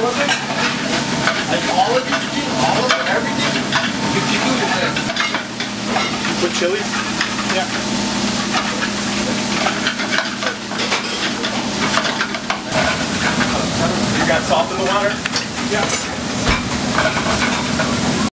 with it? Like all of it, you do all of it, everything? You can do it. With chili? Yeah. You got salt in the water? Yeah.